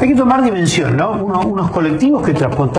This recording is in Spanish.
Hay que tomar dimensión, ¿no? unos colectivos que transportan